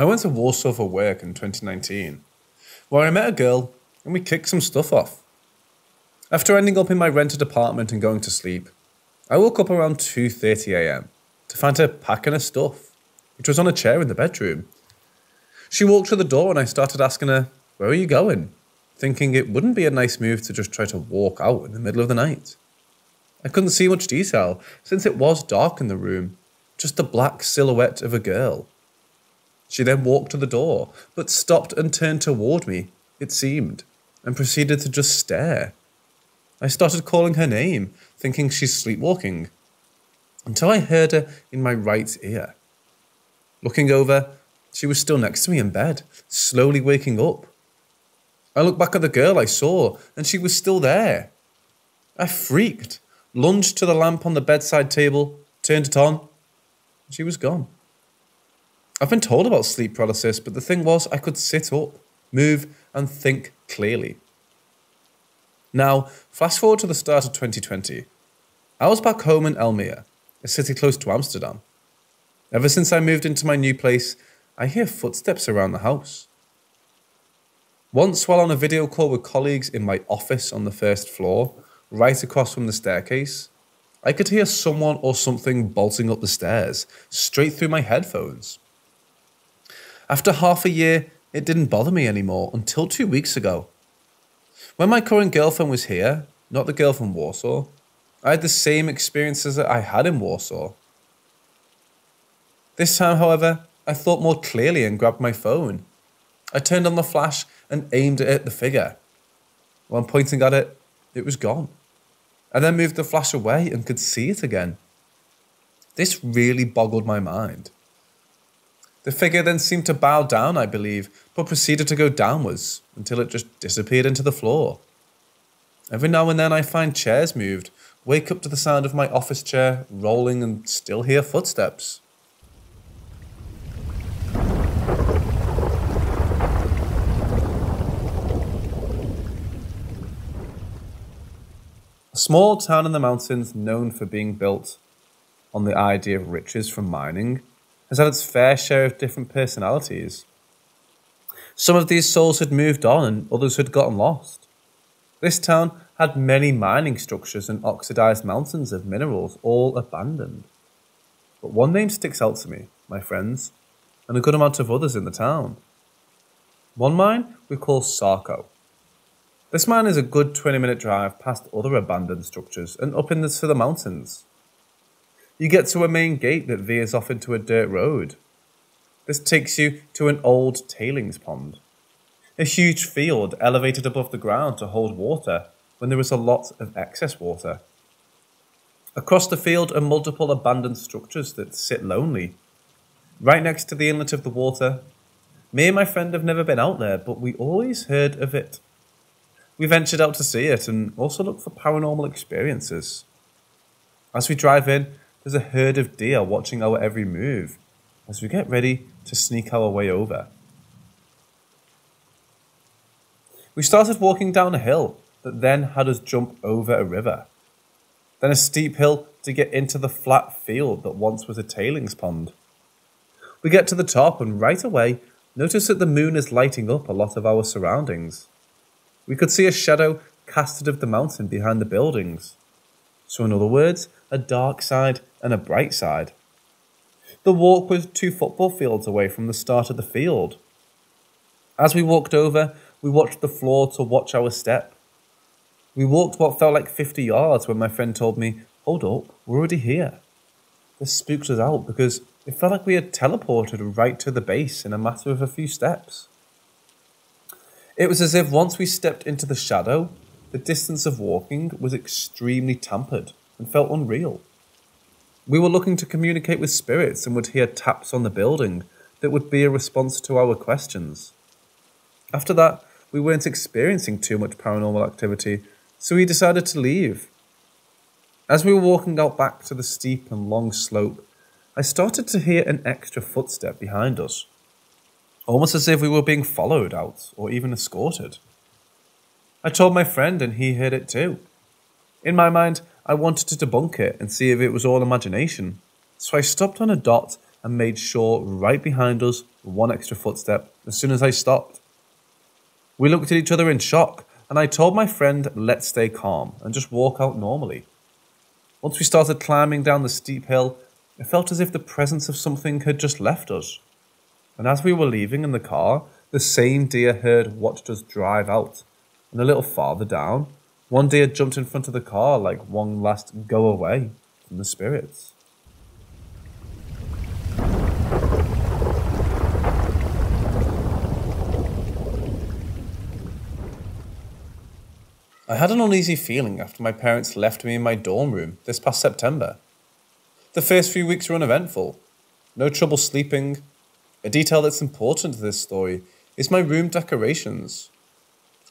I went to Warsaw for work in 2019, where I met a girl and we kicked some stuff off. After ending up in my rented apartment and going to sleep, I woke up around 2.30am to find her packing her stuff, which was on a chair in the bedroom. She walked to the door and I started asking her, where are you going? Thinking it wouldn't be a nice move to just try to walk out in the middle of the night. I couldn't see much detail since it was dark in the room, just the black silhouette of a girl. She then walked to the door, but stopped and turned toward me, it seemed, and proceeded to just stare. I started calling her name, thinking she's sleepwalking, until I heard her in my right ear. Looking over, she was still next to me in bed, slowly waking up. I looked back at the girl I saw, and she was still there. I freaked, lunged to the lamp on the bedside table, turned it on. She was gone. I've been told about sleep paralysis, but the thing was, I could sit up, move, and think clearly. Now, fast forward to the start of 2020. I was back home in Almere, a city close to Amsterdam. Ever since I moved into my new place, I hear footsteps around the house. Once, while on a video call with colleagues in my office on the first floor, right across from the staircase, I could hear someone or something bolting up the stairs, straight through my headphones. After half a year, it didn't bother me anymore until two weeks ago. When my current girlfriend was here, not the girl from Warsaw, I had the same experiences that I had in Warsaw. This time, however, I thought more clearly and grabbed my phone. I turned on the flash and aimed it at the figure. When pointing at it, it was gone. I then moved the flash away and could see it again. This really boggled my mind. The figure then seemed to bow down, I believe, but proceeded to go downwards until it just disappeared into the floor. Every now and then I find chairs moved, wake up to the sound of my office chair rolling and still hear footsteps. A small town in the mountains known for being built on the idea of riches from mining has had its fair share of different personalities. Some of these souls had moved on and others had gotten lost. This town had many mining structures and oxidized mountains of minerals, all abandoned. But one name sticks out to me, my friends, and a good amount of others in the town. One mine we call Sarko. This mine is a good 20 minute drive past other abandoned structures and up into the mountains. You get to a main gate that veers off into a dirt road. This takes you to an old tailings pond. A huge field elevated above the ground to hold water when there is a lot of excess water. Across the field are multiple abandoned structures that sit lonely. Right next to the inlet of the water, me and my friend have never been out there, but we always heard of it. We ventured out to see it and also looked for paranormal experiences. As we drive in, there's a herd of deer watching our every move as we get ready to sneak our way over. We started walking down a hill that then had us jump over a river. Then a steep hill to get into the flat field that once was a tailings pond. We get to the top and right away notice that the moon is lighting up a lot of our surroundings. We could see a shadow casted of the mountain behind the buildings. So, in other words, a dark side and a bright side. The walk was two football fields away from the start of the field. As we walked over, we watched the floor to watch our step. We walked what felt like 50 yards when my friend told me, Hold up, we're already here. This spooked us out because it felt like we had teleported right to the base in a matter of a few steps. It was as if once we stepped into the shadow, the distance of walking was extremely tampered and felt unreal. We were looking to communicate with spirits and would hear taps on the building that would be a response to our questions. After that, we weren't experiencing too much paranormal activity, so we decided to leave. As we were walking out back to the steep and long slope, I started to hear an extra footstep behind us, almost as if we were being followed out or even escorted. I told my friend, and he heard it too. In my mind, I wanted to debunk it and see if it was all imagination, so I stopped on a dot and made sure right behind us one extra footstep as soon as I stopped. We looked at each other in shock, and I told my friend, let's stay calm and just walk out normally. Once we started climbing down the steep hill, it felt as if the presence of something had just left us. And as we were leaving in the car, the same deer herd watched us drive out. And a little farther down, one deer jumped in front of the car like one last go away from the spirits. I had an uneasy feeling after my parents left me in my dorm room this past September. The first few weeks were uneventful. No trouble sleeping. A detail that's important to this story is my room decorations.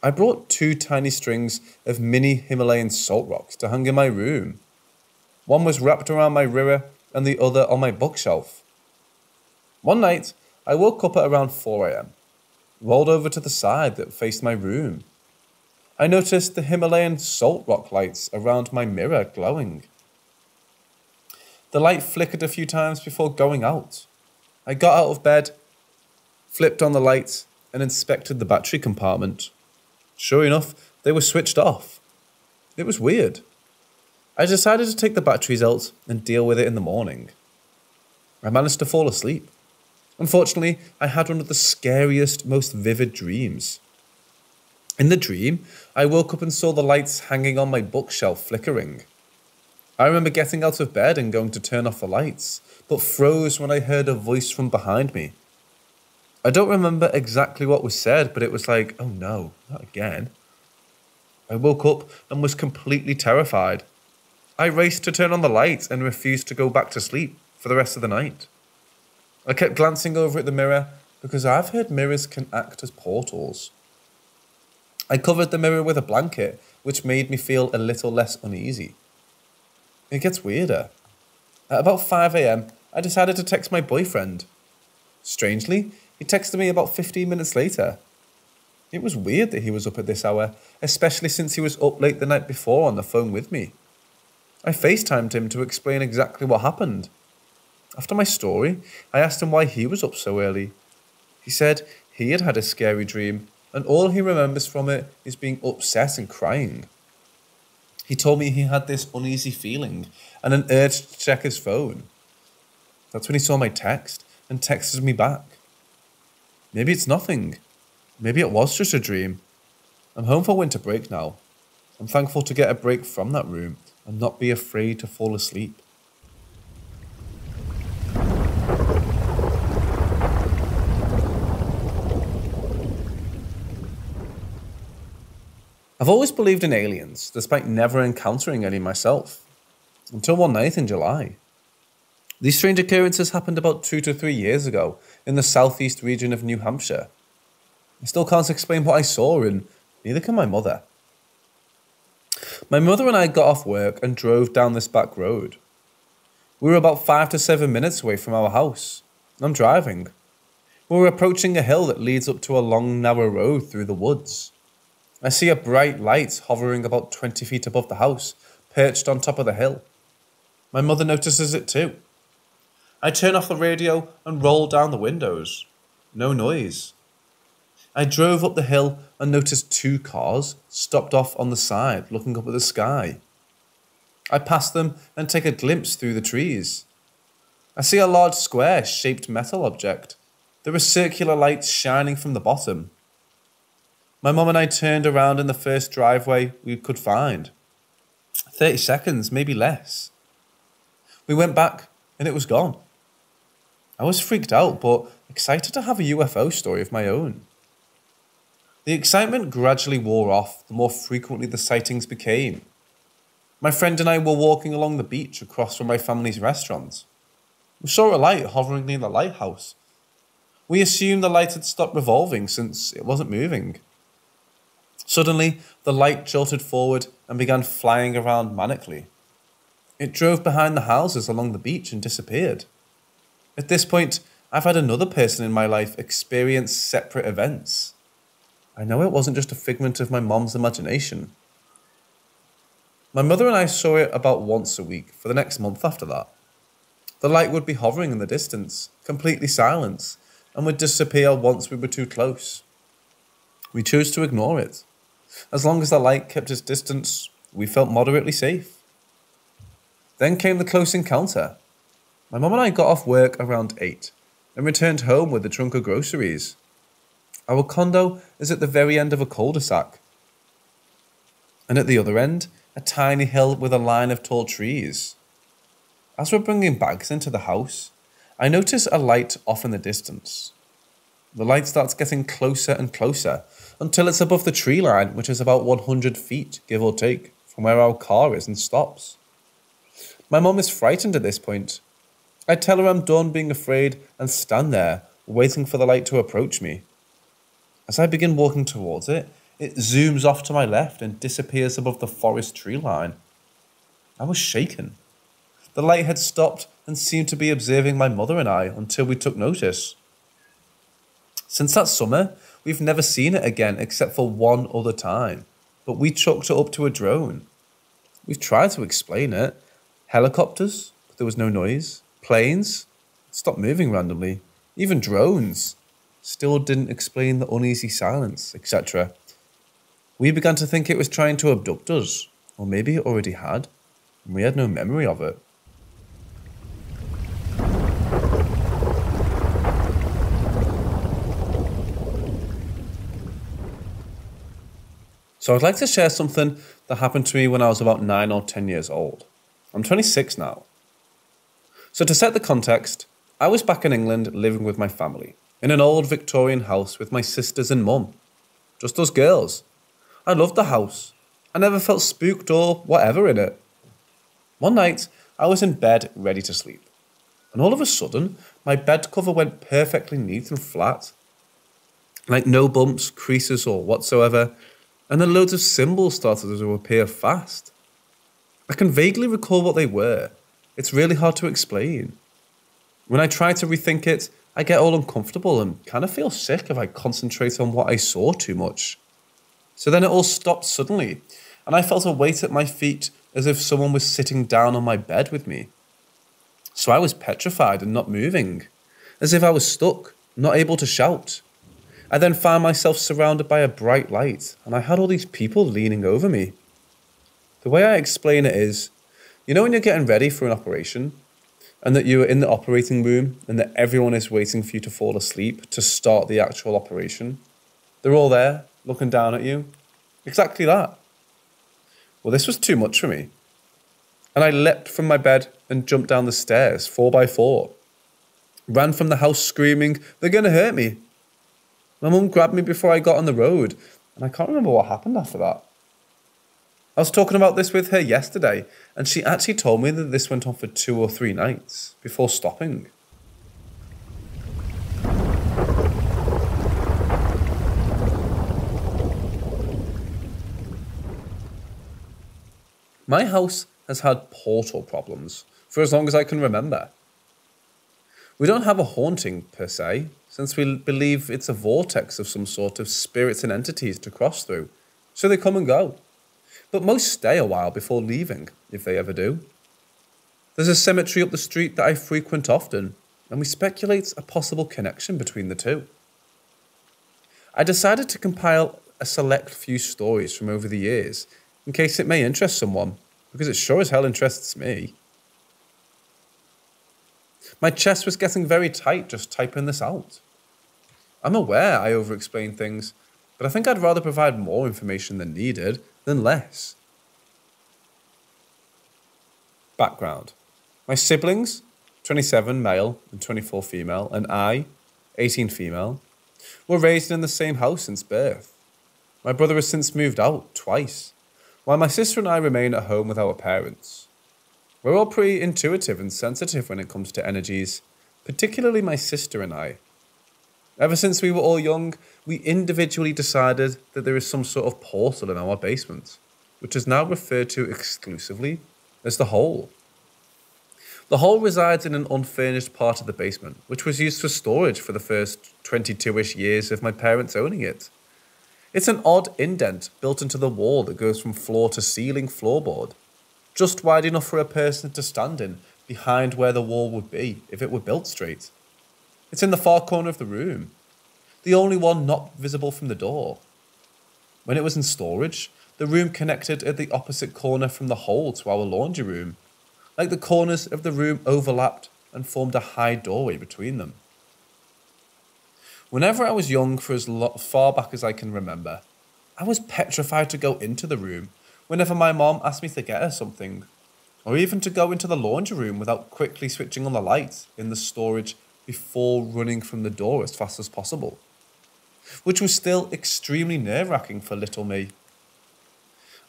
I brought two tiny strings of mini Himalayan salt rocks to hang in my room. One was wrapped around my mirror and the other on my bookshelf. One night, I woke up at around 4 am, rolled over to the side that faced my room. I noticed the Himalayan salt rock lights around my mirror glowing. The light flickered a few times before going out. I got out of bed, flipped on the lights, and inspected the battery compartment. Sure enough, they were switched off. It was weird. I decided to take the batteries out and deal with it in the morning. I managed to fall asleep. Unfortunately, I had one of the scariest, most vivid dreams. In the dream, I woke up and saw the lights hanging on my bookshelf flickering. I remember getting out of bed and going to turn off the lights, but froze when I heard a voice from behind me. I don't remember exactly what was said, but it was like, oh no, not again. I woke up and was completely terrified. I raced to turn on the lights and refused to go back to sleep for the rest of the night. I kept glancing over at the mirror because I've heard mirrors can act as portals. I covered the mirror with a blanket, which made me feel a little less uneasy. It gets weirder. At about 5am, I decided to text my boyfriend. Strangely, he texted me about 15 minutes later. It was weird that he was up at this hour, especially since he was up late the night before on the phone with me. I FaceTimed him to explain exactly what happened. After my story, I asked him why he was up so early. He said he had had a scary dream and all he remembers from it is being upset and crying. He told me he had this uneasy feeling and an urge to check his phone. That's when he saw my text and texted me back. Maybe it's nothing. Maybe it was just a dream. I'm home for winter break now. I'm thankful to get a break from that room and not be afraid to fall asleep. I've always believed in aliens, despite never encountering any myself. Until one night in July. These strange occurrences happened about two to three years ago in the southeast region of New Hampshire. I still can't explain what I saw, and neither can my mother. My mother and I got off work and drove down this back road. We were about five to seven minutes away from our house. I'm driving. We were approaching a hill that leads up to a long, narrow road through the woods. I see a bright light hovering about 20 feet above the house, perched on top of the hill. My mother notices it too. I turn off the radio and roll down the windows. No noise. I drove up the hill and noticed two cars stopped off on the side, looking up at the sky. I pass them and take a glimpse through the trees. I see a large square shaped metal object. There are circular lights shining from the bottom. My mum and I turned around in the first driveway we could find. 30 seconds, maybe less. We went back and it was gone. I was freaked out, but excited to have a UFO story of my own. The excitement gradually wore off the more frequently the sightings became. My friend and I were walking along the beach across from my family's restaurant. We saw a light hovering near the lighthouse. We assumed the light had stopped revolving since it wasn't moving. Suddenly, the light jolted forward and began flying around manically. It drove behind the houses along the beach and disappeared. At this point, I've had another person in my life experience separate events. I know it wasn't just a figment of my mom's imagination. My mother and I saw it about once a week for the next month after that. The light would be hovering in the distance, completely silent, and would disappear once we were too close. We chose to ignore it. As long as the light kept its distance, we felt moderately safe. Then came the close encounter. My mum and I got off work around 8 and returned home with a trunk of groceries. Our condo is at the very end of a cul de sac, and at the other end, a tiny hill with a line of tall trees. As we're bringing bags into the house, I notice a light off in the distance. The light starts getting closer and closer until it's above the tree line, which is about 100 feet, give or take, from where our car is and stops. My mum is frightened at this point. I tell her I'm done being afraid and stand there, waiting for the light to approach me. As I begin walking towards it, it zooms off to my left and disappears above the forest tree line. I was shaken. The light had stopped and seemed to be observing my mother and I until we took notice. Since that summer, we've never seen it again except for one other time, but we chalked it up to a drone. We've tried to explain it. Helicopters, but there was no noise. Planes, stopped moving randomly. Even drones, still didn't explain the uneasy silence, etc. We began to think it was trying to abduct us, or maybe it already had, and we had no memory of it. So I'd like to share something that happened to me when I was about 9 or 10 years old. I'm 26 now. So to set the context, I was back in England living with my family, in an old Victorian house with my sisters and mum. Just us girls. I loved the house. I never felt spooked or whatever in it. One night, I was in bed ready to sleep, and all of a sudden, my bed cover went perfectly neat and flat. Like no bumps, creases, or whatsoever, and then loads of symbols started to appear fast. I can vaguely recall what they were. It's really hard to explain. When I try to rethink it, I get all uncomfortable and kind of feel sick if I concentrate on what I saw too much. So then it all stopped suddenly, and I felt a weight at my feet as if someone was sitting down on my bed with me. So I was petrified and not moving, as if I was stuck, not able to shout. I then found myself surrounded by a bright light, and I had all these people leaning over me. The way I explain it is you know, when you're getting ready for an operation, and that you are in the operating room, and that everyone is waiting for you to fall asleep to start the actual operation? They're all there, looking down at you. Exactly that. Well, this was too much for me. And I leapt from my bed and jumped down the stairs, four by four. Ran from the house screaming, They're going to hurt me. My mum grabbed me before I got on the road, and I can't remember what happened after that. I was talking about this with her yesterday, and she actually told me that this went on for two or three nights before stopping. My house has had portal problems for as long as I can remember. We don't have a haunting per se, since we believe it's a vortex of some sort of spirits and entities to cross through, so they come and go. But most stay a while before leaving, if they ever do. There's a cemetery up the street that I frequent often, and we speculate a possible connection between the two. I decided to compile a select few stories from over the years, in case it may interest someone, because it sure as hell interests me. My chest was getting very tight just typing this out. I'm aware I over explain things, but I think I'd rather provide more information than needed than less. Background My siblings, 27 male and 24 female, and I, 18 female, were raised in the same house since birth. My brother has since moved out twice, while my sister and I remain at home with our parents. We're all pretty intuitive and sensitive when it comes to energies, particularly my sister and I. Ever since we were all young, we individually decided that there is some sort of portal in our basement, which is now referred to exclusively as the hole. The hole resides in an unfurnished part of the basement, which was used for storage for the first 22 ish years of my parents owning it. It's an odd indent built into the wall that goes from floor to ceiling floorboard, just wide enough for a person to stand in, behind where the wall would be if it were built straight. It's in the far corner of the room, the only one not visible from the door. When it was in storage, the room connected at the opposite corner from the hole to our laundry room, like the corners of the room overlapped and formed a high doorway between them. Whenever I was young, for as far back as I can remember, I was petrified to go into the room whenever my mom asked me to get her something, or even to go into the laundry room without quickly switching on the light in the storage before running from the door as fast as possible, which was still extremely nerve wracking for little me.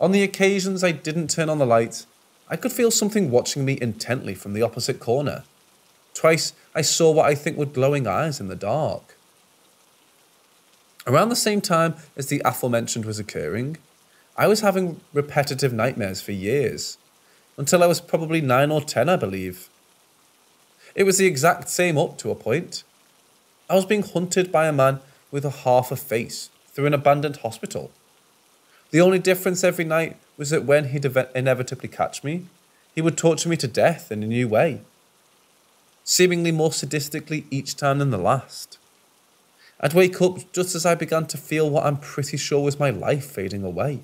On the occasions I didn't turn on the light, I could feel something watching me intently from the opposite corner. Twice I saw what I think were glowing eyes in the dark. Around the same time as the aforementioned was occurring, I was having repetitive nightmares for years, until I was probably 9 or 10, I believe. It was the exact same up to a point. I was being hunted by a man with a half a face through an abandoned hospital. The only difference every night was that when he'd inevitably catch me, he would torture me to death in a new way, seemingly more sadistically each time than the last. I'd wake up just as I began to feel what I'm pretty sure was my life fading away. It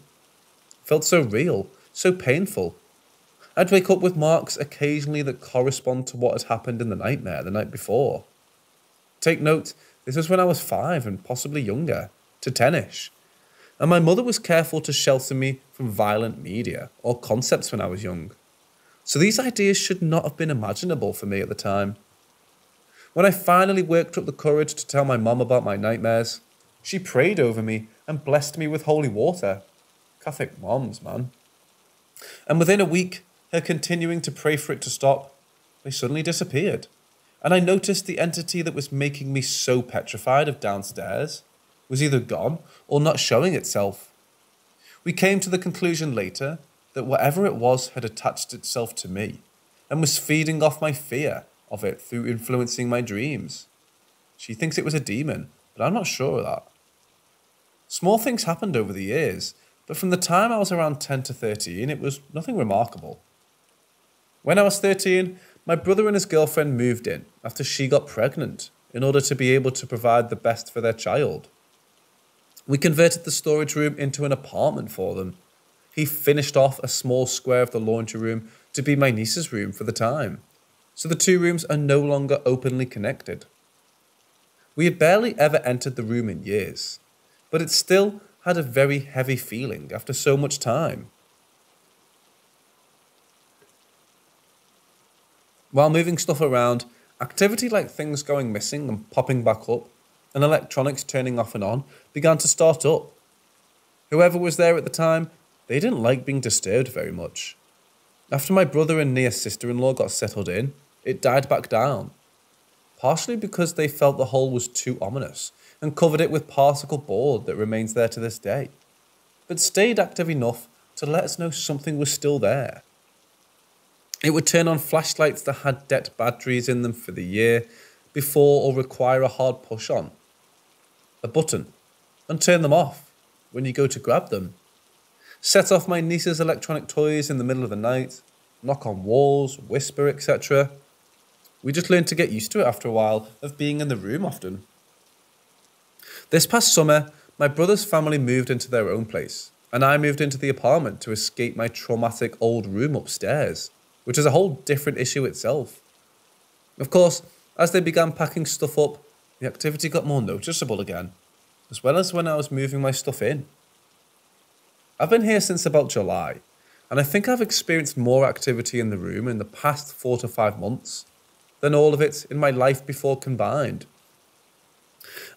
felt so real, so painful, I'd wake up with marks occasionally that correspond to what had happened in the nightmare the night before. Take note, this was when I was five and possibly younger, to tenish. And my mother was careful to shelter me from violent media or concepts when I was young. So these ideas should not have been imaginable for me at the time. When I finally worked up the courage to tell my mum about my nightmares, she prayed over me and blessed me with holy water. Catholic moms, man. And within a week, her continuing to pray for it to stop, they suddenly disappeared. And I noticed the entity that was making me so petrified of downstairs was either gone or not showing itself. We came to the conclusion later that whatever it was had attached itself to me and was feeding off my fear of it through influencing my dreams. She thinks it was a demon, but I'm not sure of that. Small things happened over the years, but from the time I was around 10 to 13, it was nothing remarkable. When I was 13, my brother and his girlfriend moved in after she got pregnant in order to be able to provide the best for their child. We converted the storage room into an apartment for them. He finished off a small square of the laundry room to be my niece's room for the time, so the two rooms are no longer openly connected. We had barely ever entered the room in years, but it still had a very heavy feeling after so much time. While moving stuff around, activity like things going missing and popping back up, and electronics turning off and on, began to start up. Whoever was there at the time, they didn't like being disturbed very much. After my brother and near sister in law got settled in, it died back down. Partially because they felt the hole was too ominous and covered it with particle board that remains there to this day, but stayed active enough to let us know something was still there. It would turn on flashlights that had dead batteries in them for the year before or require a hard push on. A button, and turn them off when you go to grab them. Set off my niece's electronic toys in the middle of the night, knock on walls, whisper, etc. We just learned to get used to it after a while of being in the room often. This past summer, my brother's family moved into their own place, and I moved into the apartment to escape my traumatic old room upstairs which is a whole different issue itself. Of course, as they began packing stuff up, the activity got more noticeable again, as well as when I was moving my stuff in. I've been here since about July, and I think I've experienced more activity in the room in the past four to five months than all of it in my life before combined.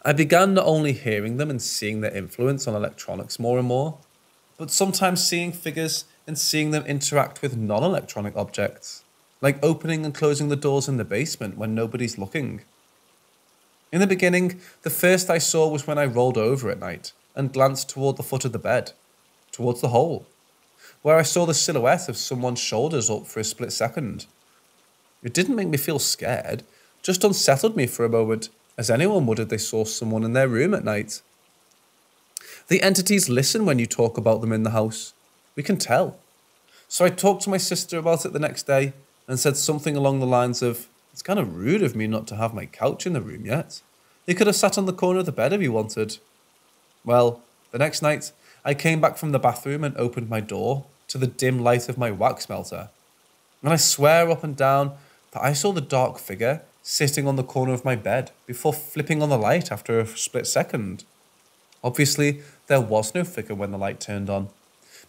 I began not only hearing them and seeing their influence on electronics more and more, but sometimes seeing figures and seeing them interact with non electronic objects, like opening and closing the doors in the basement when nobody's looking. In the beginning, the first I saw was when I rolled over at night and glanced toward the foot of the bed, towards the hole, where I saw the silhouette of someone's shoulders up for a split second. It didn't make me feel scared, just unsettled me for a moment, as anyone would if they saw someone in their room at night. The entities listen when you talk about them in the house, we can tell. So I talked to my sister about it the next day, and said something along the lines of, It's kind of rude of me not to have my couch in the room yet. You could have sat on the corner of the bed if you wanted. Well, the next night, I came back from the bathroom and opened my door to the dim light of my wax melter. And I swear up and down that I saw the dark figure sitting on the corner of my bed before flipping on the light after a split second. Obviously, there was no figure when the light turned on,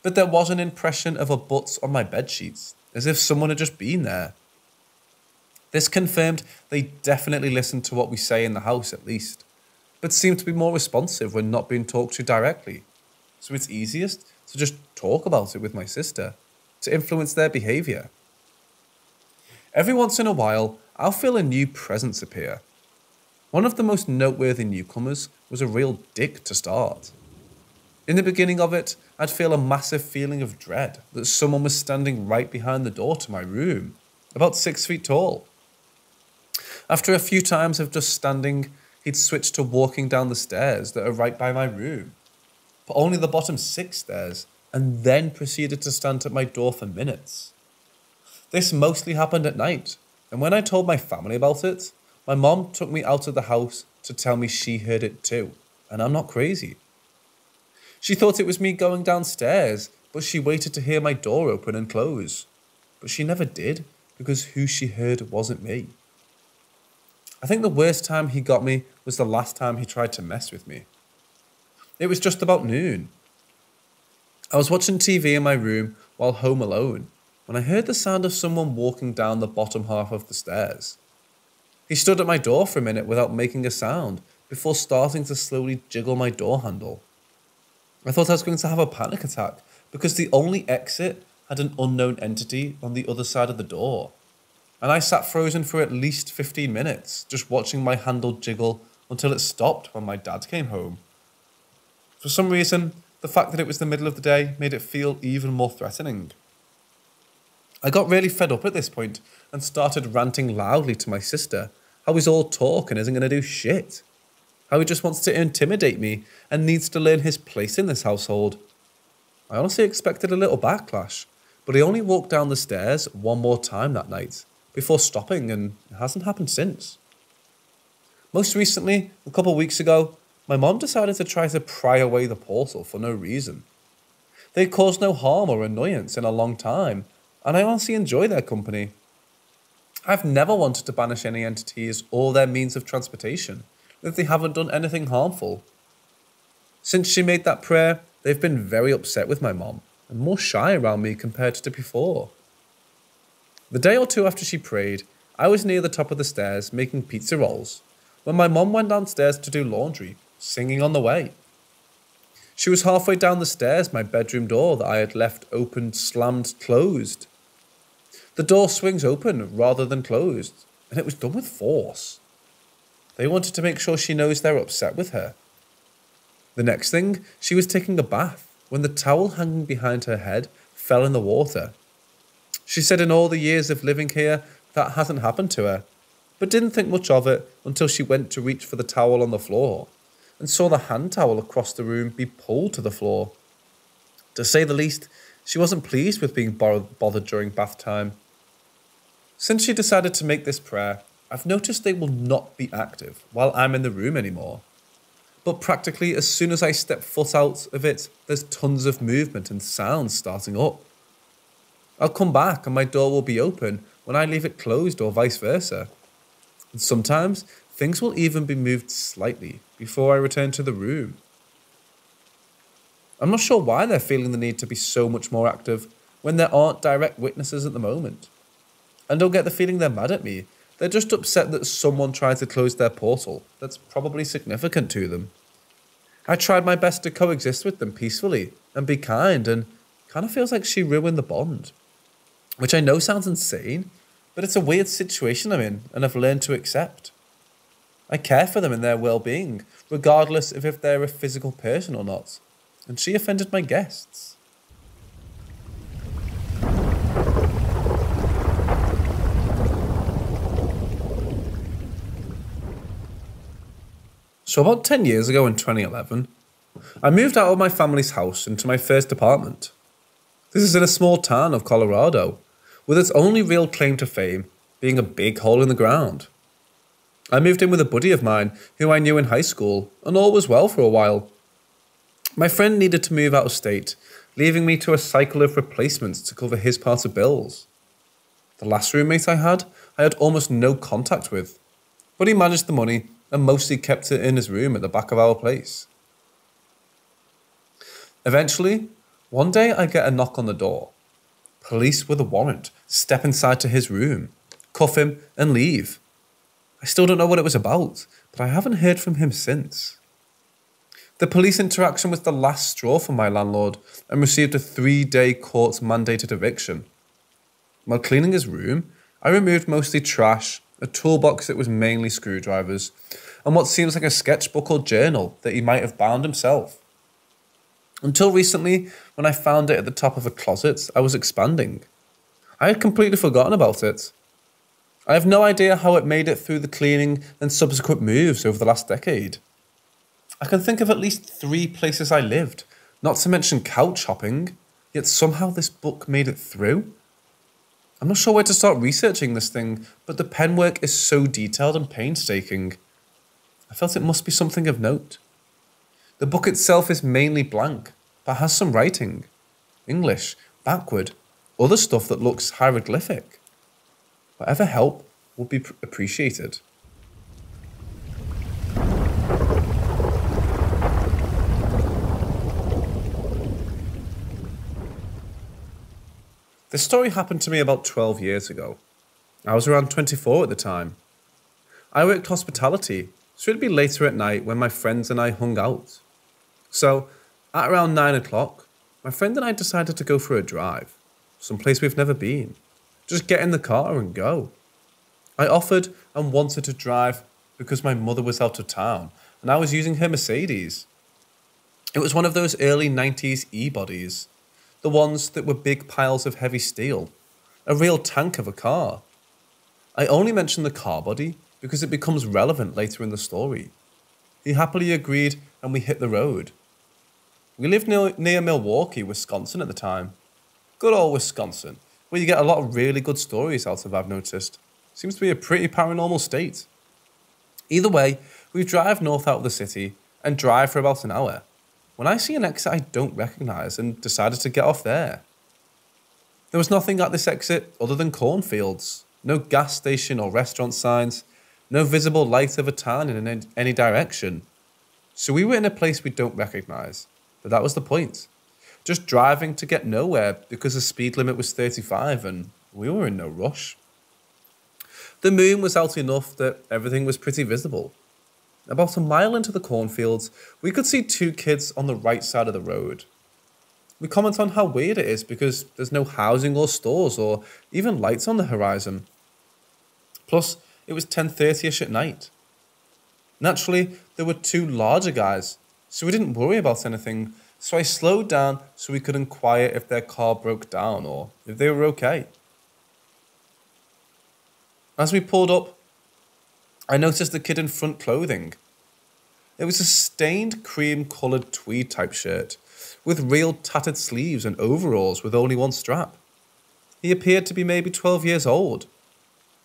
but there was an impression of a butt on my bed sheets, as if someone had just been there. This confirmed they definitely listened to what we say in the house at least, but seem to be more responsive when not being talked to directly. So it's easiest to just talk about it with my sister to influence their behaviour. Every once in a while, I'll feel a new presence appear. One of the most noteworthy newcomers was a real dick to start. In the beginning of it, I'd feel a massive feeling of dread that someone was standing right behind the door to my room, about six feet tall. After a few times of just standing, he'd switch to walking down the stairs that are right by my room, but only the bottom six stairs, and then proceeded to stand at my door for minutes. This mostly happened at night, and when I told my family about it, my mom took me out of the house to tell me she heard it too, and I'm not crazy. She thought it was me going downstairs, but she waited to hear my door open and close. But she never did, because who she heard wasn't me. I think the worst time he got me was the last time he tried to mess with me. It was just about noon. I was watching TV in my room while home alone when I heard the sound of someone walking down the bottom half of the stairs. He stood at my door for a minute without making a sound before starting to slowly jiggle my door handle. I thought I was going to have a panic attack because the only exit had an unknown entity on the other side of the door. And I sat frozen for at least 15 minutes, just watching my handle jiggle until it stopped when my dad came home. For some reason, the fact that it was the middle of the day made it feel even more threatening. I got really fed up at this point and started ranting loudly to my sister how he's all talk and isn't going to do shit. How he just wants to intimidate me and needs to learn his place in this household. I honestly expected a little backlash, but he only walked down the stairs one more time that night before stopping and it hasn't happened since. Most recently, a couple weeks ago, my mom decided to try to pry away the portal for no reason. They caused no harm or annoyance in a long time, and I honestly enjoy their company. I've never wanted to banish any entities or their means of transportation if they haven't done anything harmful. Since she made that prayer, they've been very upset with my mom and more shy around me compared to before. The day or two after she prayed, I was near the top of the stairs making pizza rolls when my mom went downstairs to do laundry, singing on the way. She was halfway down the stairs, my bedroom door that I had left open slammed closed. The door swings open rather than closed, and it was done with force. They wanted to make sure she knows they're upset with her. The next thing, she was taking a bath when the towel hanging behind her head fell in the water. She said in all the years of living here, that hasn't happened to her, but didn't think much of it until she went to reach for the towel on the floor and saw the hand towel across the room be pulled to the floor. To say the least, she wasn't pleased with being bothered during bath time. Since she decided to make this prayer, I've noticed they will not be active while I'm in the room anymore. But practically as soon as I step foot out of it, there's tons of movement and sounds starting up. I'll come back and my door will be open when I leave it closed or vice versa. And sometimes things will even be moved slightly before I return to the room. I'm not sure why they're feeling the need to be so much more active when there aren't direct witnesses at the moment. And don't get the feeling they're mad at me. They're just upset that someone tried to close their portal. That's probably significant to them. I tried my best to coexist with them peacefully and be kind, and kind of feels like she ruined the bond. Which I know sounds insane, but it's a weird situation I'm in and I've learned to accept. I care for them and their well being, regardless of if they're a physical person or not. And she offended my guests. So, about 10 years ago in 2011, I moved out of my family's house into my first apartment. This is in a small town of Colorado, with its only real claim to fame being a big hole in the ground. I moved in with a buddy of mine who I knew in high school, and all was well for a while. My friend needed to move out of state, leaving me to a cycle of replacements to cover his part of bills. The last roommate I had, I had almost no contact with, but he managed the money and mostly kept it in his room at the back of our place. Eventually, one day I get a knock on the door. Police with a warrant step inside to his room, cuff him, and leave. I still don't know what it was about, but I haven't heard from him since. The police interaction was the last straw for my landlord and received a three day court mandated eviction. While cleaning his room, I removed mostly trash, a toolbox that was mainly screwdrivers, and what seems like a sketchbook or journal that he might have bound himself. Until recently, when I found it at the top of a closet, I was expanding. I had completely forgotten about it. I have no idea how it made it through the cleaning and subsequent moves over the last decade. I can think of at least three places I lived, not to mention couch hopping, yet somehow this book made it through. I'm not sure where to start researching this thing, but the penwork is so detailed and painstaking. I felt it must be something of note. The book itself is mainly blank, but has some writing English, backward, other stuff that looks hieroglyphic. Whatever help would be appreciated. This story happened to me about 12 years ago. I was around 24 at the time. I worked hospitality, so it'd be later at night when my friends and I hung out. So, at around 9 o'clock, my friend and I decided to go for a drive, someplace we've never been. Just get in the car and go. I offered and wanted to drive because my mother was out of town and I was using her Mercedes. It was one of those early 90s e bodies, the ones that were big piles of heavy steel, a real tank of a car. I only mention the car body because it becomes relevant later in the story. He happily agreed and we hit the road. We lived near, near Milwaukee, Wisconsin at the time. Good old Wisconsin, where you get a lot of really good stories out of, I've noticed. Seems to be a pretty paranormal state. Either way, we drive north out of the city and drive for about an hour when I see an exit I don't recognise and decided to get off there. There was nothing at this exit other than cornfields, no gas station or restaurant signs, no visible light of a town in any direction. So we were in a place we don't recognise. But that was the point. Just driving to get nowhere because the speed limit was 35 and we were in no rush. The moon was out enough that everything was pretty visible. About a mile into the cornfields, we could see two kids on the right side of the road. We comment on how weird it is because there's no housing or stores or even lights on the horizon. Plus, it was 10.30ish at night. Naturally, there were two larger guys so we didn't worry about anything. So I slowed down so we could inquire if their car broke down or if they were okay. As we pulled up, I noticed the kid in front clothing. It was a stained cream coloured tweed type shirt with real tattered sleeves and overalls with only one strap. He appeared to be maybe 12 years old.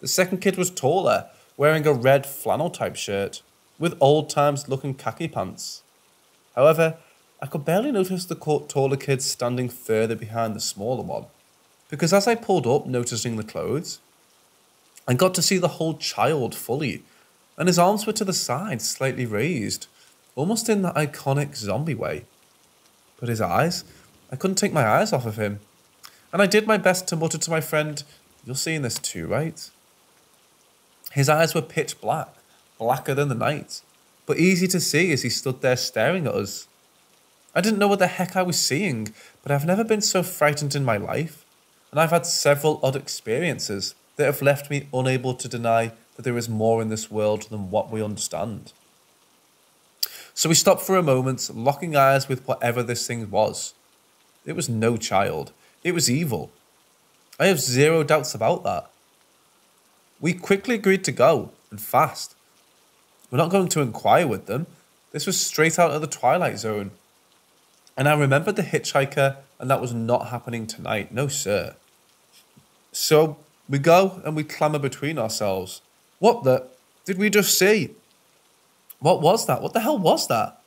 The second kid was taller, wearing a red flannel type shirt with old times looking khaki pants. However, I could barely notice the taller kid standing further behind the smaller one, because as I pulled up, noticing the clothes, I got to see the whole child fully, and his arms were to the side, slightly raised, almost in that iconic zombie way. But his eyes, I couldn't take my eyes off of him, and I did my best to mutter to my friend, You're seeing this too, right? His eyes were pitch black, blacker than the night, but easy to see as he stood there staring at us. I didn't know what the heck I was seeing, but I've never been so frightened in my life, and I've had several odd experiences that have left me unable to deny that there is more in this world than what we understand. So we stopped for a moment, locking eyes with whatever this thing was. It was no child, it was evil. I have zero doubts about that. We quickly agreed to go, and fast, we're not going to inquire with them. This was straight out of the Twilight Zone. And I remembered the hitchhiker, and that was not happening tonight. No, sir. So we go and we clamour between ourselves. What the did we just see? What was that? What the hell was that?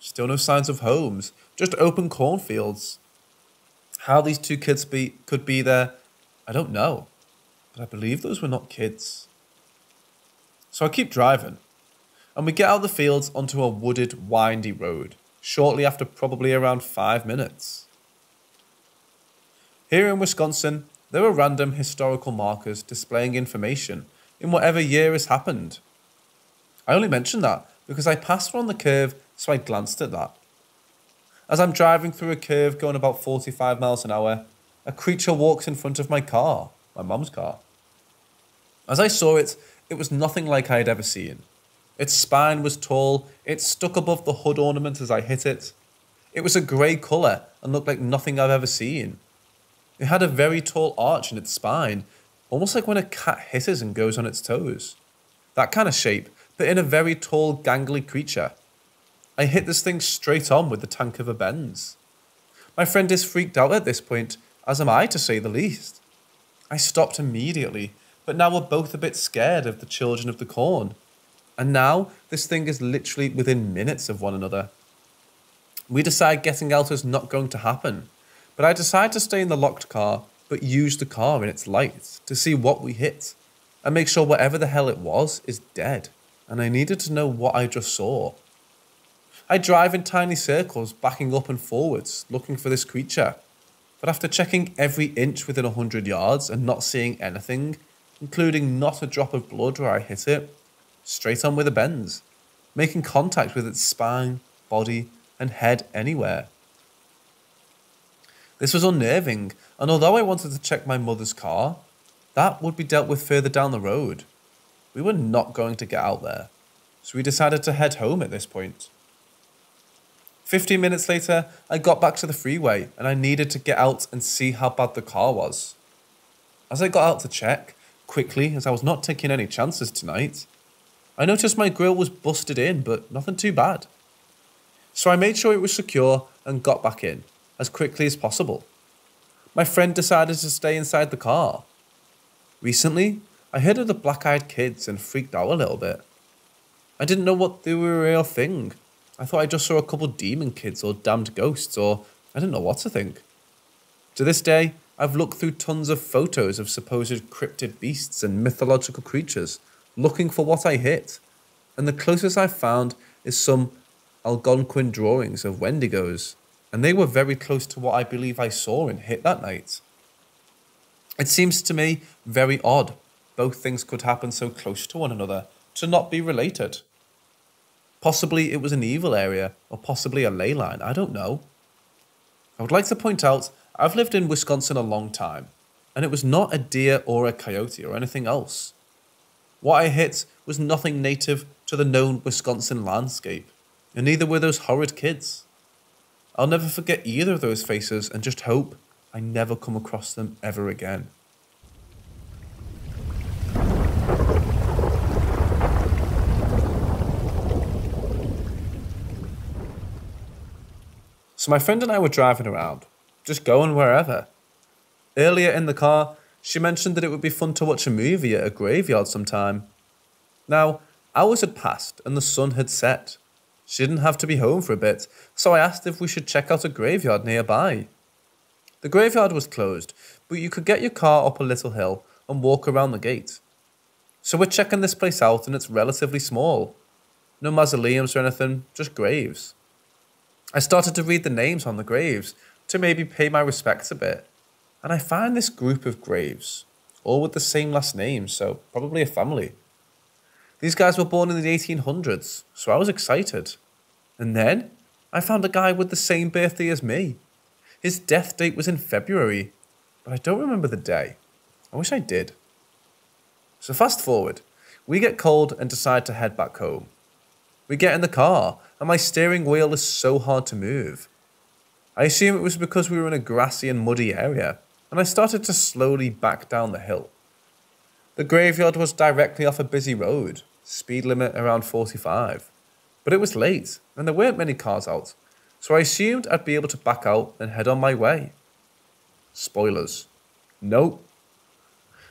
Still no signs of homes, just open cornfields. How these two kids be could be there, I don't know. But I believe those were not kids. So I keep driving, and we get out of the fields onto a wooded, windy road, shortly after probably around five minutes. Here in Wisconsin, there are random historical markers displaying information in whatever year has happened. I only mention that because I passed on the curve, so I glanced at that. As I'm driving through a curve going about 45 miles an hour, a creature walks in front of my car, my mum's car. As I saw it, it was nothing like I had ever seen. Its spine was tall, it stuck above the hood ornament as I hit it. It was a grey colour and looked like nothing I've ever seen. It had a very tall arch in its spine, almost like when a cat hisses and goes on its toes. That kind of shape, but in a very tall, gangly creature. I hit this thing straight on with the tank of a Benz. My friend is freaked out at this point, as am I to say the least. I stopped immediately, but now we're both a bit scared of the children of the corn. And now this thing is literally within minutes of one another. We decide getting out is not going to happen, but I decide to stay in the locked car but use the car and its lights to see what we hit and make sure whatever the hell it was is dead. And I needed to know what I just saw. I drive in tiny circles, backing up and forwards, looking for this creature. But after checking every inch within a hundred yards and not seeing anything, including not a drop of blood where I hit it, straight on with a Benz, making contact with its spine, body, and head anywhere. This was unnerving, and although I wanted to check my mother's car, that would be dealt with further down the road. We were not going to get out there, so we decided to head home at this point. Fifteen minutes later, I got back to the freeway and I needed to get out and see how bad the car was. As I got out to check, quickly as I was not taking any chances tonight, I noticed my grill was busted in, but nothing too bad. So I made sure it was secure and got back in as quickly as possible. My friend decided to stay inside the car. Recently, I heard of the black eyed kids and freaked out a little bit. I didn't know what they were a real thing. I thought I just saw a couple demon kids or damned ghosts, or I didn't know what to think. To this day, I've looked through tons of photos of supposed cryptid beasts and mythological creatures, looking for what I hit, and the closest I've found is some Algonquin drawings of Wendigos, and they were very close to what I believe I saw and hit that night. It seems to me very odd both things could happen so close to one another to not be related. Possibly it was an evil area, or possibly a ley line, I don't know. I would like to point out I've lived in Wisconsin a long time, and it was not a deer or a coyote or anything else. What I hit was nothing native to the known Wisconsin landscape, and neither were those horrid kids. I'll never forget either of those faces and just hope I never come across them ever again. So my friend and I were driving around, just going wherever. Earlier in the car, she mentioned that it would be fun to watch a movie at a graveyard sometime. Now, hours had passed and the sun had set. She didn't have to be home for a bit, so I asked if we should check out a graveyard nearby. The graveyard was closed, but you could get your car up a little hill and walk around the gate. So we're checking this place out and it's relatively small. No mausoleums or anything, just graves. I started to read the names on the graves to maybe pay my respects a bit. And I find this group of graves, all with the same last name, so probably a family. These guys were born in the 1800s, so I was excited. And then I found a guy with the same birthday as me. His death date was in February, but I don't remember the day. I wish I did. So fast forward, we get cold and decide to head back home. We get in the car, and my steering wheel is so hard to move. I assume it was because we were in a grassy and muddy area, and I started to slowly back down the hill. The graveyard was directly off a busy road, speed limit around 45. But it was late, and there weren't many cars out, so I assumed I'd be able to back out and head on my way. Spoilers. Nope.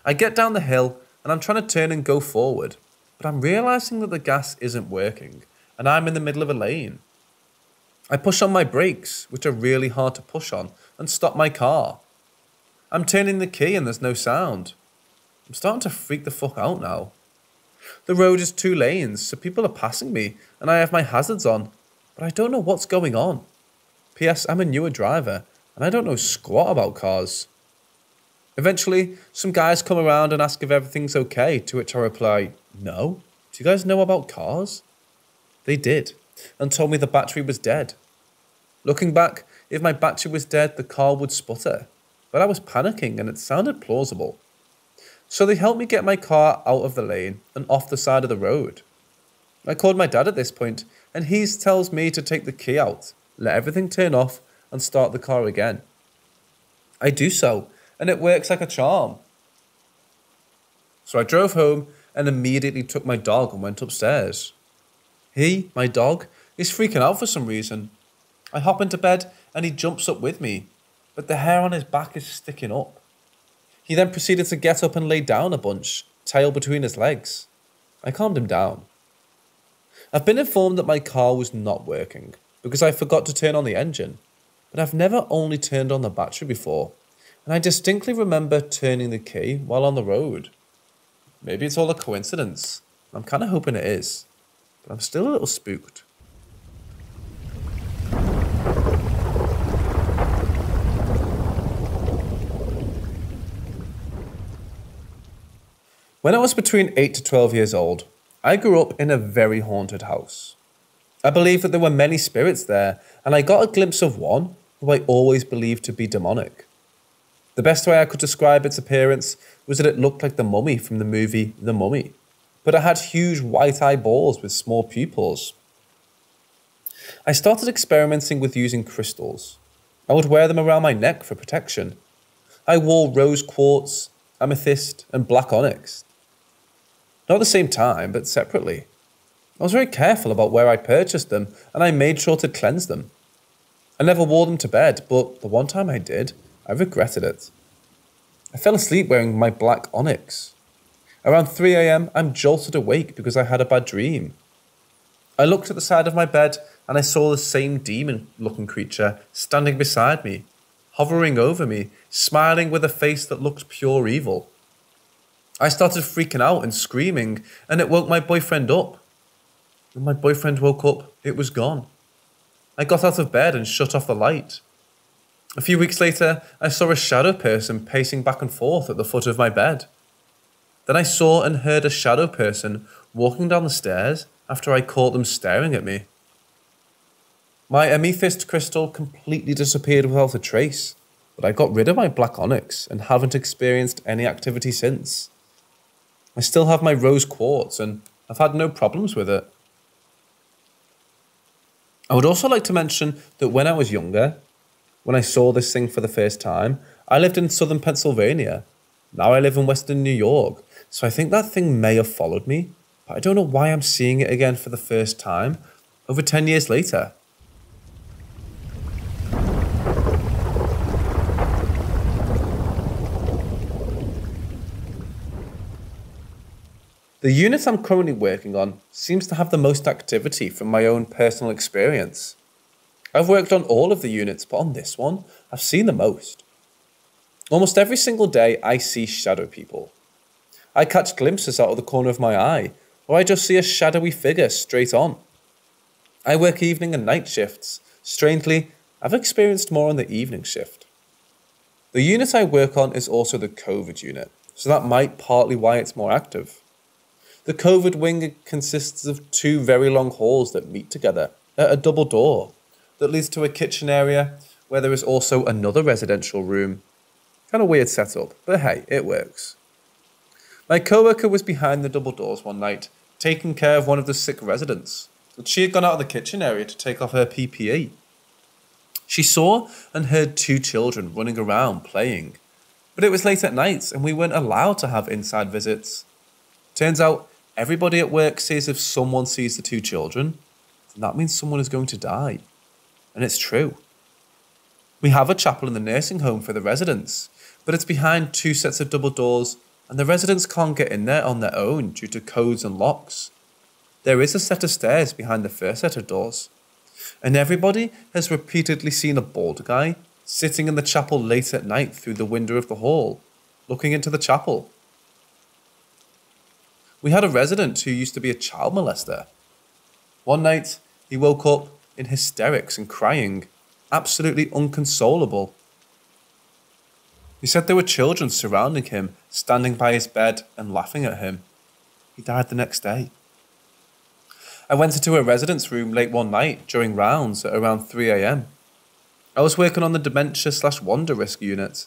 I get down the hill and I'm trying to turn and go forward, but I'm realizing that the gas isn't working and I'm in the middle of a lane. I push on my brakes, which are really hard to push on, and stop my car. I'm turning the key and there's no sound. I'm starting to freak the fuck out now. The road is two lanes, so people are passing me, and I have my hazards on, but I don't know what's going on. P.S. I'm a newer driver, and I don't know squat about cars. Eventually, some guys come around and ask if everything's okay, to which I reply, No. Do you guys know about cars? They did, and told me the battery was dead. Looking back, if my battery was dead, the car would sputter. But I was panicking and it sounded plausible. So they helped me get my car out of the lane and off the side of the road. I called my dad at this point, and he tells me to take the key out, let everything turn off, and start the car again. I do so, and it works like a charm. So I drove home and immediately took my dog and went upstairs. He, my dog, is freaking out for some reason. I hop into bed and he jumps up with me, but the hair on his back is sticking up. He then proceeded to get up and lay down a bunch, tail between his legs. I calmed him down. I've been informed that my car was not working because I forgot to turn on the engine, but I've never only turned on the battery before, and I distinctly remember turning the key while on the road. Maybe it's all a coincidence. I'm kind of hoping it is, but I'm still a little spooked. When I was between 8 to 12 years old, I grew up in a very haunted house. I believe that there were many spirits there, and I got a glimpse of one who I always believed to be demonic. The best way I could describe its appearance was that it looked like the mummy from the movie The Mummy, but it had huge white eyeballs with small pupils. I started experimenting with using crystals. I would wear them around my neck for protection. I wore rose quartz, amethyst, and black onyx. Not at the same time, but separately. I was very careful about where I purchased them, and I made sure to cleanse them. I never wore them to bed, but the one time I did, I regretted it. I fell asleep wearing my black onyx. Around 3 am, I'm jolted awake because I had a bad dream. I looked at the side of my bed and I saw the same demon looking creature standing beside me, hovering over me, smiling with a face that looked pure evil. I started freaking out and screaming, and it woke my boyfriend up. When my boyfriend woke up, it was gone. I got out of bed and shut off the light. A few weeks later, I saw a shadow person pacing back and forth at the foot of my bed. Then I saw and heard a shadow person walking down the stairs after I caught them staring at me. My amethyst crystal completely disappeared without a trace, but I got rid of my black onyx and haven't experienced any activity since. I still have my rose quartz and I've had no problems with it. I would also like to mention that when I was younger, when I saw this thing for the first time, I lived in southern Pennsylvania. Now I live in western New York, so I think that thing may have followed me, but I don't know why I'm seeing it again for the first time over 10 years later. The unit I'm currently working on seems to have the most activity from my own personal experience. I've worked on all of the units, but on this one, I've seen the most. Almost every single day, I see shadow people. I catch glimpses out of the corner of my eye, or I just see a shadowy figure straight on. I work evening and night shifts. Strangely, I've experienced more on the evening shift. The unit I work on is also the COVID unit, so that might partly why it's more active. The COVID wing consists of two very long halls that meet together at a double door that leads to a kitchen area where there is also another residential room. Kind of weird setup, but hey, it works. My coworker was behind the double doors one night, taking care of one of the sick residents. But she had gone out of the kitchen area to take off her PPE. She saw and heard two children running around playing, but it was late at night and we weren't allowed to have inside visits. Turns out everybody at work says if someone sees the two children, that means someone is going to die. And it's true. We have a chapel in the nursing home for the residents, but it's behind two sets of double doors and the residents can't get in there on their own due to codes and locks. There is a set of stairs behind the first set of doors, and everybody has repeatedly seen a bald guy sitting in the chapel late at night through the window of the hall, looking into the chapel. We had a resident who used to be a child molester. One night, he woke up in hysterics and crying, absolutely unconsolable. He said there were children surrounding him, standing by his bed and laughing at him. He died the next day. I went into a residence room late one night during rounds at around 3 am. I was working on the dementia slash wander risk unit.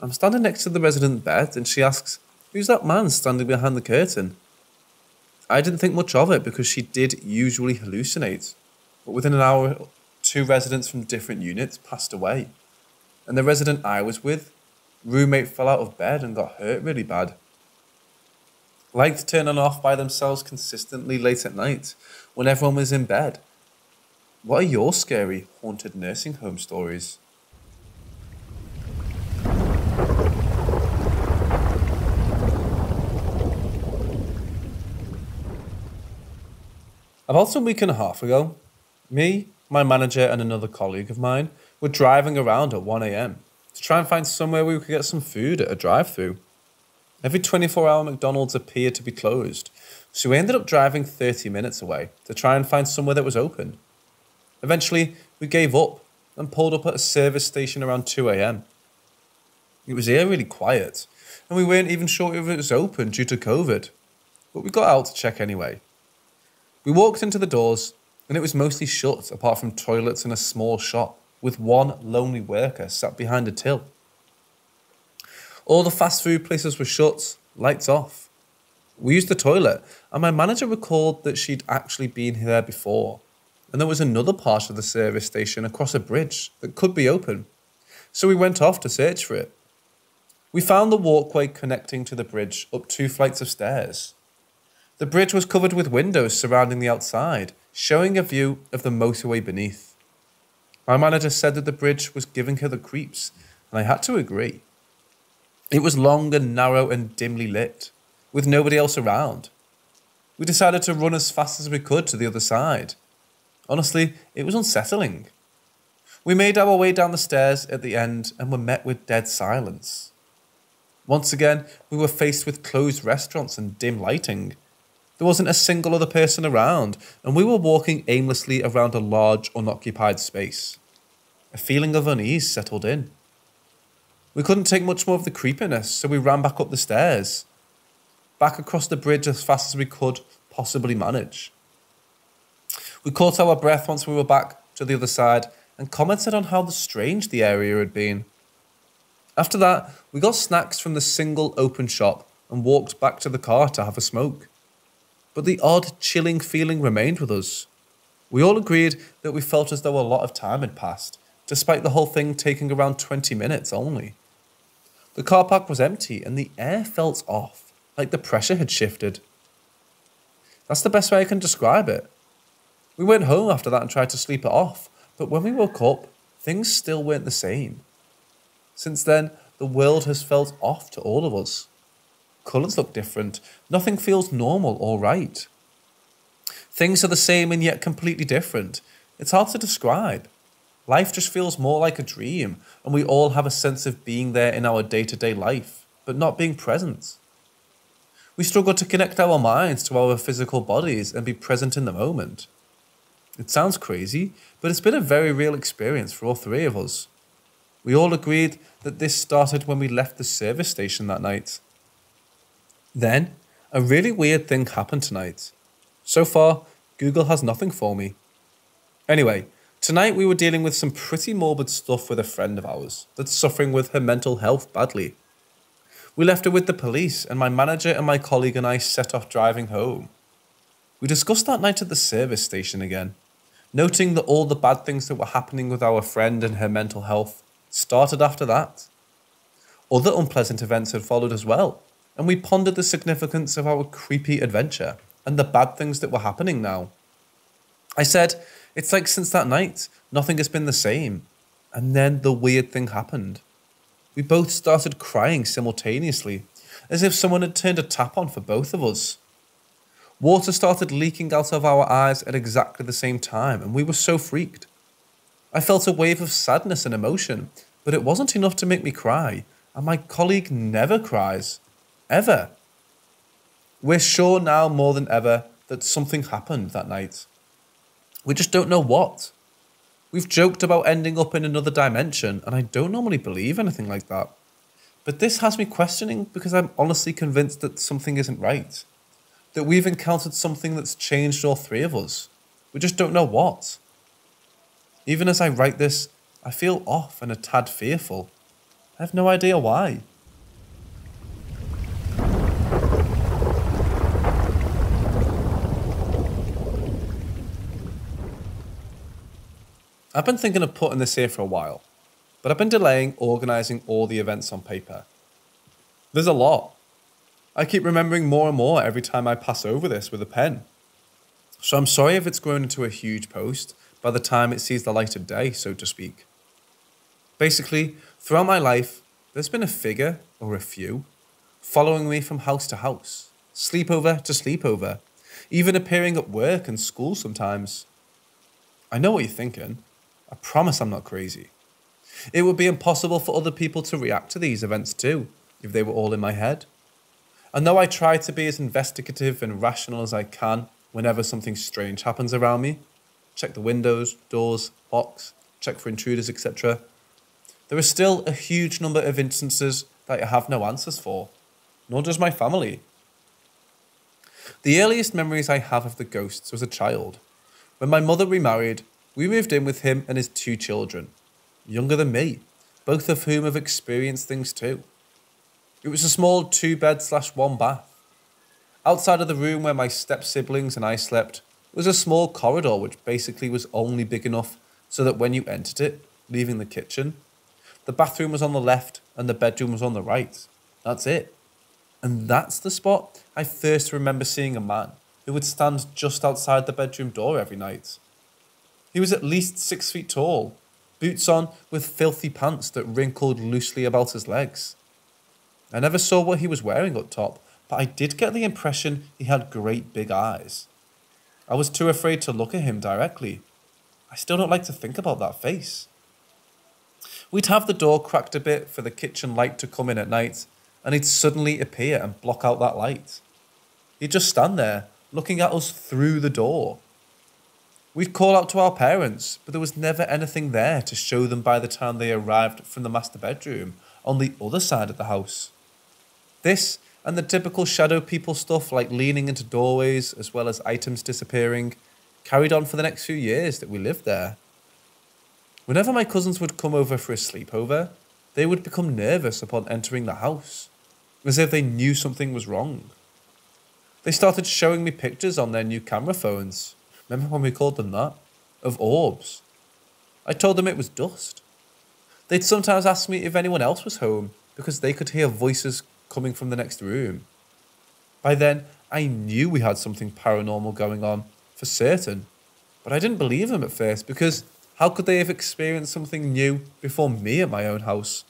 I'm standing next to the resident bed and she asks, Who's that man standing behind the curtain? I didn't think much of it because she did usually hallucinate. But within an hour, two residents from different units passed away. And the resident I was with, roommate fell out of bed and got hurt really bad. Liked turning off by themselves consistently late at night when everyone was in bed what are your scary haunted nursing home stories? About a week and a half ago, me, my manager, and another colleague of mine were driving around at 1am to try and find somewhere we could get some food at a drive through. Every 24 hour McDonald's appeared to be closed, so we ended up driving 30 minutes away to try and find somewhere that was open. Eventually, we gave up and pulled up at a service station around 2 am. It was here really quiet, and we weren't even sure if it was open due to COVID, but we got out to check anyway. We walked into the doors, and it was mostly shut apart from toilets and a small shop with one lonely worker sat behind a till. All the fast food places were shut, lights off. We used the toilet, and my manager recalled that she'd actually been here before and there was another part of the service station across a bridge that could be open. So we went off to search for it. We found the walkway connecting to the bridge up two flights of stairs. The bridge was covered with windows surrounding the outside, showing a view of the motorway beneath. My manager said that the bridge was giving her the creeps, and I had to agree. It was long and narrow and dimly lit, with nobody else around. We decided to run as fast as we could to the other side. Honestly, it was unsettling. We made our way down the stairs at the end and were met with dead silence. Once again, we were faced with closed restaurants and dim lighting. There wasn't a single other person around, and we were walking aimlessly around a large, unoccupied space. A feeling of unease settled in. We couldn't take much more of the creepiness, so we ran back up the stairs, back across the bridge as fast as we could possibly manage. We caught our breath once we were back to the other side and commented on how strange the area had been. After that, we got snacks from the single open shop and walked back to the car to have a smoke. But the odd, chilling feeling remained with us. We all agreed that we felt as though a lot of time had passed, despite the whole thing taking around 20 minutes only. The car park was empty and the air felt off, like the pressure had shifted. That's the best way I can describe it. We went home after that and tried to sleep it off, but when we woke up, things still weren't the same. Since then, the world has felt off to all of us. Colours look different, nothing feels normal or right. Things are the same and yet completely different. It's hard to describe. Life just feels more like a dream, and we all have a sense of being there in our day to day life, but not being present. We struggle to connect our minds to our physical bodies and be present in the moment. It sounds crazy, but it's been a very real experience for all three of us. We all agreed that this started when we left the service station that night. Then, a really weird thing happened tonight. So far, Google has nothing for me. Anyway, tonight we were dealing with some pretty morbid stuff with a friend of ours that's suffering with her mental health badly. We left her with the police, and my manager and my colleague and I set off driving home. We discussed that night at the service station again noting that all the bad things that were happening with our friend and her mental health started after that. Other unpleasant events had followed as well, and we pondered the significance of our creepy adventure and the bad things that were happening now. I said, It's like since that night, nothing has been the same. And then the weird thing happened. We both started crying simultaneously, as if someone had turned a tap on for both of us. Water started leaking out of our eyes at exactly the same time, and we were so freaked. I felt a wave of sadness and emotion, but it wasn't enough to make me cry, and my colleague never cries. Ever. We're sure now more than ever that something happened that night. We just don't know what. We've joked about ending up in another dimension, and I don't normally believe anything like that. But this has me questioning because I'm honestly convinced that something isn't right. That we've encountered something that's changed all three of us. We just don't know what. Even as I write this, I feel off and a tad fearful. I have no idea why. I've been thinking of putting this here for a while, but I've been delaying organising all the events on paper. There's a lot. I keep remembering more and more every time I pass over this with a pen. So I'm sorry if it's grown into a huge post, by the time it sees the light of day, so to speak. Basically, throughout my life, there's been a figure, or a few, following me from house to house, sleepover to sleepover, even appearing at work and school sometimes. I know what you're thinking. I promise I'm not crazy. It would be impossible for other people to react to these events too, if they were all in my head. And though I try to be as investigative and rational as I can whenever something strange happens around me, check the windows, doors, locks, check for intruders, etc. There are still a huge number of instances that I have no answers for, nor does my family. The earliest memories I have of the ghosts was a child. When my mother remarried, we moved in with him and his two children, younger than me, both of whom have experienced things too. It was a small two bed slash one bath. Outside of the room where my step siblings and I slept was a small corridor which basically was only big enough so that when you entered it, leaving the kitchen, the bathroom was on the left and the bedroom was on the right. That's it. And that's the spot I first remember seeing a man who would stand just outside the bedroom door every night. He was at least six feet tall, boots on with filthy pants that wrinkled loosely about his legs. I never saw what he was wearing up top, but I did get the impression he had great big eyes. I was too afraid to look at him directly. I still don't like to think about that face. We'd have the door cracked a bit for the kitchen light to come in at night, and he'd suddenly appear and block out that light. He'd just stand there, looking at us through the door. We'd call out to our parents, but there was never anything there to show them by the time they arrived from the master bedroom on the other side of the house. This and the typical shadow people stuff like leaning into doorways as well as items disappearing carried on for the next few years that we lived there. Whenever my cousins would come over for a sleepover, they would become nervous upon entering the house, as if they knew something was wrong. They started showing me pictures on their new camera phones. Remember when we called them that? Of orbs. I told them it was dust. They'd sometimes ask me if anyone else was home because they could hear voices coming from the next room. By then, I knew we had something paranormal going on, for certain. But I didn't believe them at first because how could they have experienced something new before me at my own house?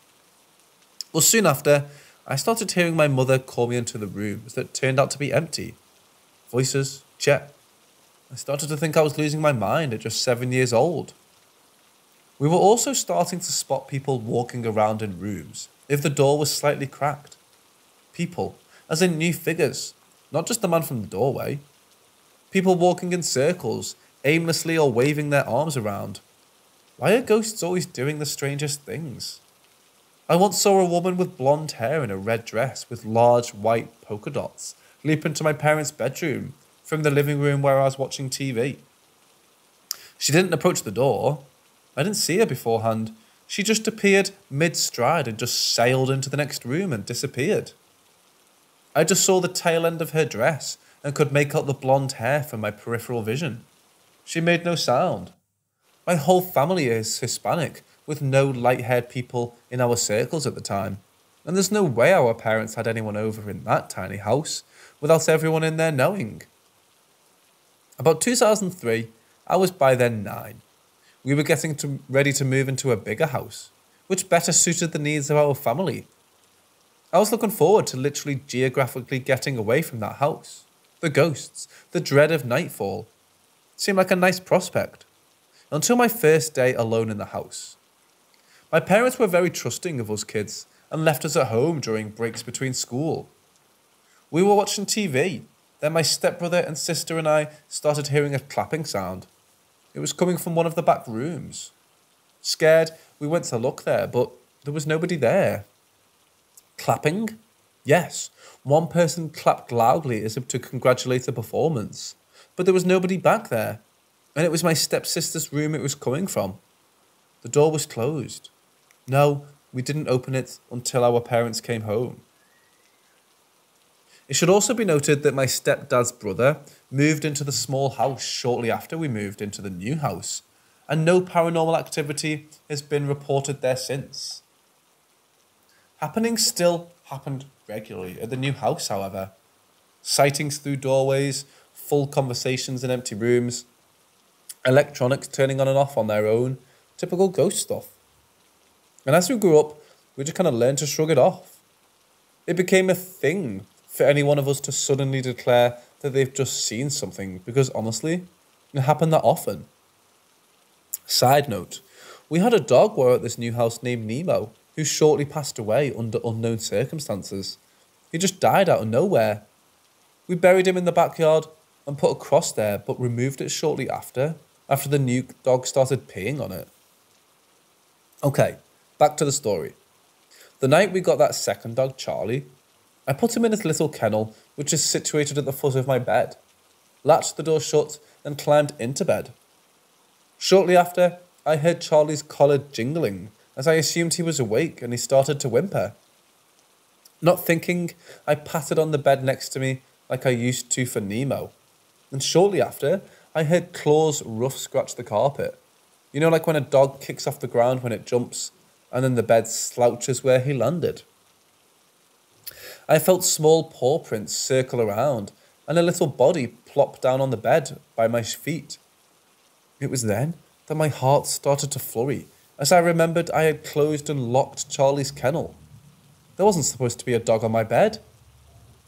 Well, soon after, I started hearing my mother call me into the rooms that turned out to be empty. Voices, check. I started to think I was losing my mind at just seven years old. We were also starting to spot people walking around in rooms if the door was slightly cracked people, as in new figures, not just the man from the doorway. People walking in circles, aimlessly or waving their arms around. Why are ghosts always doing the strangest things? I once saw a woman with blonde hair in a red dress with large white polka dots leap into my parents' bedroom from the living room where I was watching TV. She didn't approach the door. I didn't see her beforehand. She just appeared mid stride and just sailed into the next room and disappeared. I just saw the tail end of her dress and could make out the blonde hair from my peripheral vision. She made no sound. My whole family is Hispanic, with no light haired people in our circles at the time, and there's no way our parents had anyone over in that tiny house without everyone in there knowing. About 2003, I was by then nine. We were getting to, ready to move into a bigger house, which better suited the needs of our family I was looking forward to literally geographically getting away from that house. The ghosts, the dread of nightfall. Seemed like a nice prospect. Until my first day alone in the house. My parents were very trusting of us kids and left us at home during breaks between school. We were watching TV. Then my stepbrother and sister and I started hearing a clapping sound. It was coming from one of the back rooms. Scared, we went to look there, but there was nobody there. Clapping? Yes, one person clapped loudly as if to congratulate the performance, but there was nobody back there, and it was my stepsister's room it was coming from. The door was closed. No, we didn't open it until our parents came home. It should also be noted that my stepdad's brother moved into the small house shortly after we moved into the new house, and no paranormal activity has been reported there since. Happenings still happened regularly at the new house, however. Sightings through doorways, full conversations in empty rooms, electronics turning on and off on their own, typical ghost stuff. And as we grew up, we just kind of learned to shrug it off. It became a thing for any one of us to suddenly declare that they've just seen something because honestly, it happened that often. Side note, we had a dog at this new house named Nemo who shortly passed away under unknown circumstances. He just died out of nowhere. We buried him in the backyard and put a cross there, but removed it shortly after, after the new dog started peeing on it. Okay, back to the story. The night we got that second dog, Charlie, I put him in his little kennel, which is situated at the foot of my bed, latched the door shut, and climbed into bed. Shortly after, I heard Charlie's collar jingling as I assumed he was awake and he started to whimper. Not thinking, I patted on the bed next to me like I used to for Nemo. And shortly after, I heard claws rough scratch the carpet. You know, like when a dog kicks off the ground when it jumps, and then the bed slouches where he landed. I felt small paw prints circle around, and a little body plop down on the bed by my feet. It was then that my heart started to flurry as I remembered I had closed and locked Charlie's kennel. There wasn't supposed to be a dog on my bed.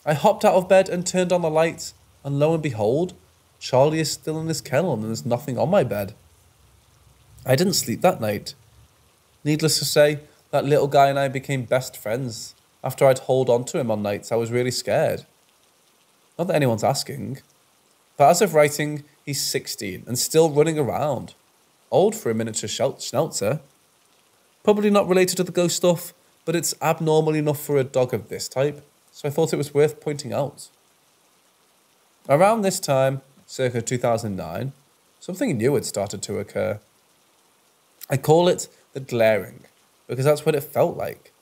I hopped out of bed and turned on the lights, and lo and behold, Charlie is still in his kennel and there's nothing on my bed. I didn't sleep that night. Needless to say, that little guy and I became best friends. After I'd hold on to him on nights, I was really scared. Not that anyone's asking. But as of writing, he's 16 and still running around. Old for a miniature schnauzer. Probably not related to the ghost stuff, but it's abnormal enough for a dog of this type, so I thought it was worth pointing out. Around this time, circa 2009, something new had started to occur. I call it the glaring, because that's what it felt like.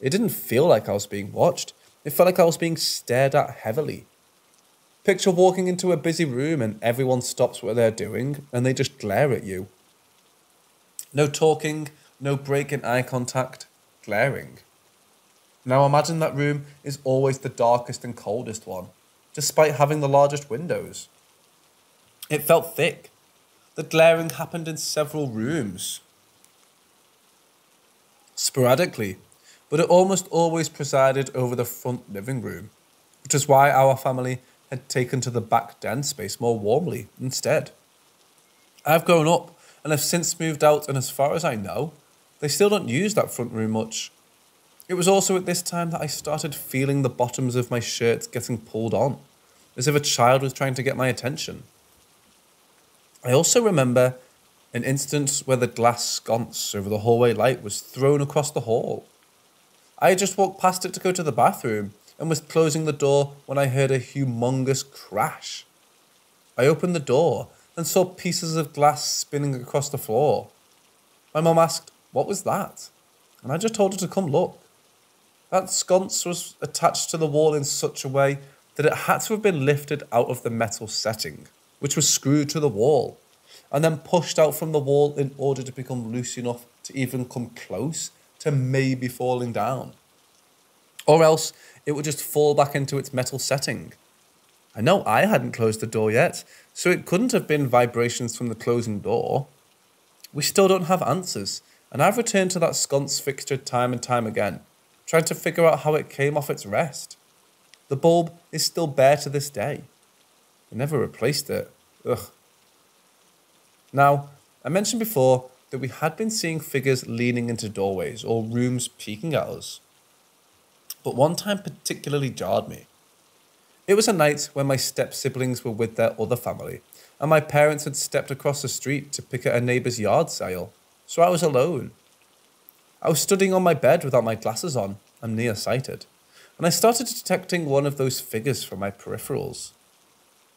It didn't feel like I was being watched, it felt like I was being stared at heavily. Picture walking into a busy room and everyone stops what they're doing and they just glare at you. No talking, no break in eye contact, glaring. Now imagine that room is always the darkest and coldest one, despite having the largest windows. It felt thick. The glaring happened in several rooms. Sporadically, but it almost always presided over the front living room, which is why our family had taken to the back den space more warmly instead. I've grown up and have since moved out, and as far as I know, they still don't use that front room much. It was also at this time that I started feeling the bottoms of my shirts getting pulled on, as if a child was trying to get my attention. I also remember an instance where the glass sconce over the hallway light was thrown across the hall. I just walked past it to go to the bathroom, and was closing the door when I heard a humongous crash. I opened the door and saw pieces of glass spinning across the floor. My mum asked, What was that? And I just told her to come look. That sconce was attached to the wall in such a way that it had to have been lifted out of the metal setting, which was screwed to the wall, and then pushed out from the wall in order to become loose enough to even come close to maybe falling down. Or else it would just fall back into its metal setting. I know I hadn't closed the door yet, so it couldn't have been vibrations from the closing door. We still don't have answers, and I've returned to that sconce fixture time and time again, trying to figure out how it came off its rest. The bulb is still bare to this day. They never replaced it. Ugh. Now, I mentioned before that we had been seeing figures leaning into doorways or rooms peeking at us. But one time particularly jarred me. It was a night when my step siblings were with their other family, and my parents had stepped across the street to pick at a neighbour's yard sale, so I was alone. I was studying on my bed without my glasses on, I'm nearsighted, and I started detecting one of those figures from my peripherals.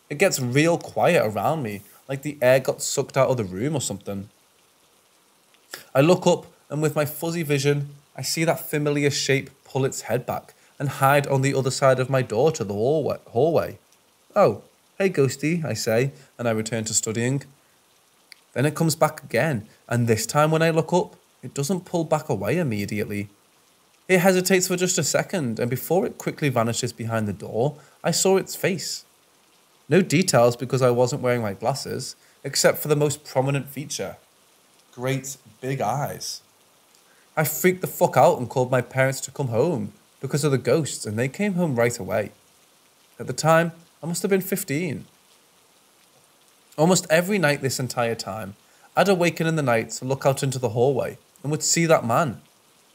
It gets real quiet around me, like the air got sucked out of the room or something. I look up, and with my fuzzy vision, I see that familiar shape pull its head back and hide on the other side of my door to the hallway. Oh, hey, Ghosty, I say, and I return to studying. Then it comes back again, and this time when I look up, it doesn't pull back away immediately. It hesitates for just a second, and before it quickly vanishes behind the door, I saw its face. No details because I wasn't wearing my glasses, except for the most prominent feature great big eyes. I freaked the fuck out and called my parents to come home because of the ghosts, and they came home right away. At the time, I must have been 15. Almost every night this entire time, I'd awaken in the night to look out into the hallway and would see that man,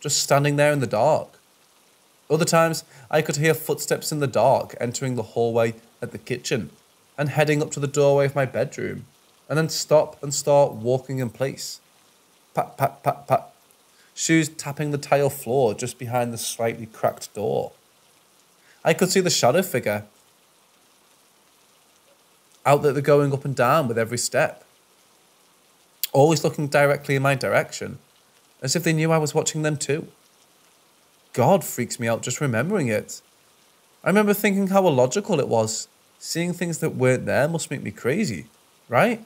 just standing there in the dark. Other times, I could hear footsteps in the dark entering the hallway at the kitchen and heading up to the doorway of my bedroom, and then stop and start walking in place. Pat, pat, pat, pat. Shoes tapping the tile floor just behind the slightly cracked door. I could see the shadow figure out there they're going up and down with every step, always looking directly in my direction, as if they knew I was watching them too. God freaks me out just remembering it. I remember thinking how illogical it was. Seeing things that weren't there must make me crazy, right?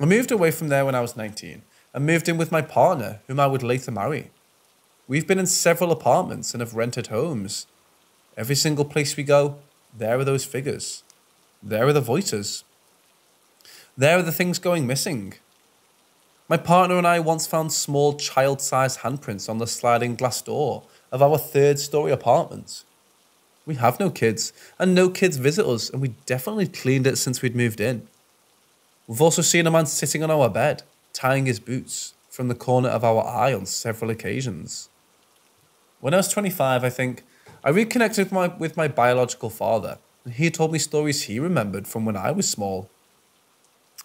I moved away from there when I was 19 and moved in with my partner, whom I would later marry. We've been in several apartments and have rented homes. Every single place we go, there are those figures. There are the voices. There are the things going missing. My partner and I once found small child sized handprints on the sliding glass door of our third story apartment. We have no kids, and no kids visit us, and we definitely cleaned it since we'd moved in. We've also seen a man sitting on our bed, tying his boots from the corner of our eye on several occasions. When I was 25, I think, I reconnected with my, with my biological father, and he told me stories he remembered from when I was small.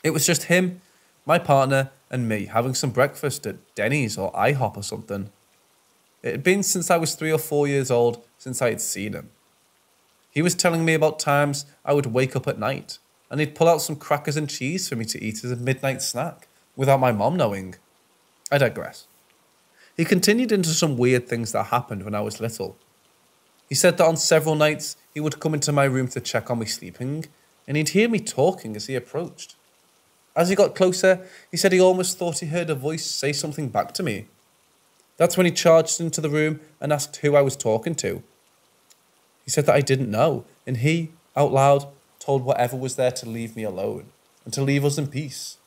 It was just him, my partner, and me having some breakfast at Denny's or IHOP or something. It had been since I was three or four years old since I had seen him. He was telling me about times I would wake up at night and he'd pull out some crackers and cheese for me to eat as a midnight snack without my mom knowing. I digress. He continued into some weird things that happened when I was little. He said that on several nights he would come into my room to check on me sleeping, and he'd hear me talking as he approached. As he got closer, he said he almost thought he heard a voice say something back to me. That's when he charged into the room and asked who I was talking to. He said that I didn't know, and he, out loud, told whatever was there to leave me alone and to leave us in peace.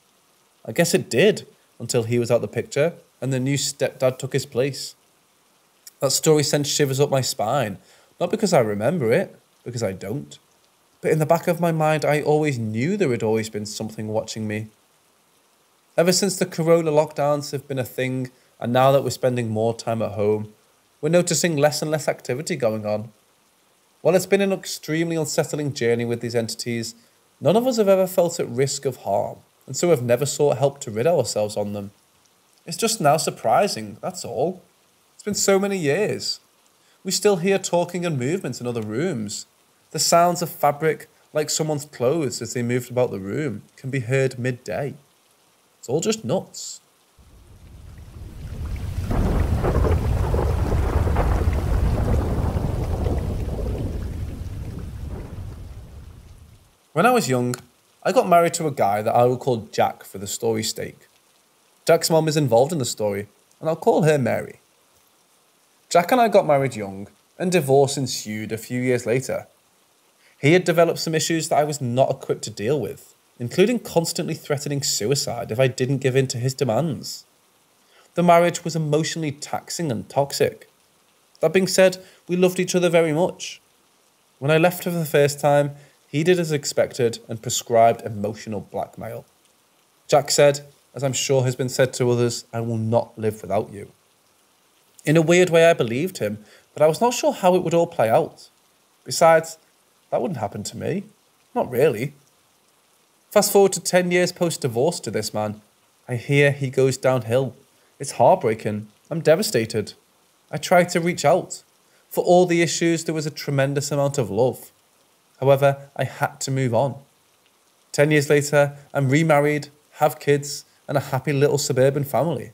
I guess it did until he was out of the picture and the new stepdad took his place. That story sent shivers up my spine, not because I remember it, because I don't. But in the back of my mind, I always knew there had always been something watching me. Ever since the corona lockdowns have been a thing, and now that we're spending more time at home, we're noticing less and less activity going on. While it's been an extremely unsettling journey with these entities, none of us have ever felt at risk of harm, and so have never sought help to rid ourselves on them. It's just now surprising, that's all. It's been so many years. We still hear talking and movement in other rooms. The sounds of fabric, like someone's clothes as they moved about the room, can be heard midday. It's all just nuts. When I was young, I got married to a guy that I will call Jack for the story's sake. Jack's mom is involved in the story, and I'll call her Mary. Jack and I got married young, and divorce ensued a few years later. He had developed some issues that I was not equipped to deal with, including constantly threatening suicide if I didn't give in to his demands. The marriage was emotionally taxing and toxic. That being said, we loved each other very much. When I left her for the first time, he did as expected and prescribed emotional blackmail. Jack said, as I'm sure has been said to others, I will not live without you. In a weird way, I believed him, but I was not sure how it would all play out. Besides, that wouldn't happen to me. Not really. Fast forward to 10 years post divorce to this man. I hear he goes downhill. It's heartbreaking. I'm devastated. I tried to reach out. For all the issues, there was a tremendous amount of love. However, I had to move on. 10 years later, I'm remarried, have kids, and a happy little suburban family.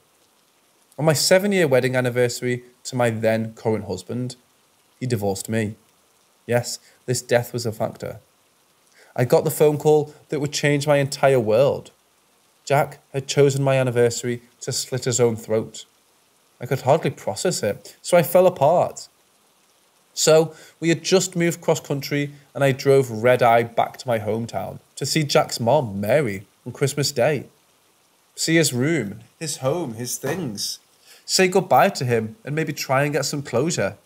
On my seven year wedding anniversary to my then current husband, he divorced me. Yes, this death was a factor. I got the phone call that would change my entire world. Jack had chosen my anniversary to slit his own throat. I could hardly process it, so I fell apart. So we had just moved cross country, and I drove red eye back to my hometown to see Jack's mom, Mary, on Christmas Day. See his room, his home, his things. Say goodbye to him and maybe try and get some closure.